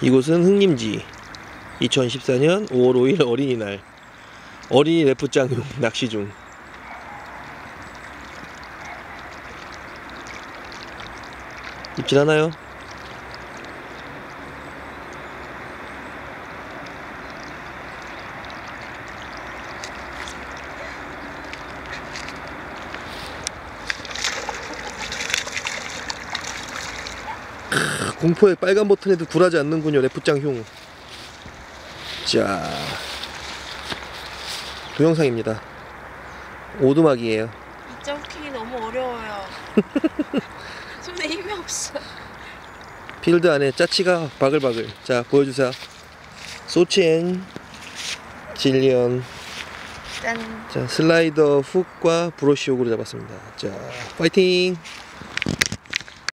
이곳은 흥림지. 2014년 5월 5일 어린이날. 어린이 래프장용 낚시 중. 입질하나요? 공포의 빨간 버튼에도 굴하지 않는군요 래프장 흉. 자 동영상입니다. 오두막이에요. 이자 후킹이 너무 어려워요. 손에 힘이 없어. 필드 안에 짜치가 바글바글. 자 보여주세요. 소치엔 질리언. 짠. 자 슬라이더 훅과 브러쉬 옥으로 잡았습니다. 자 파이팅.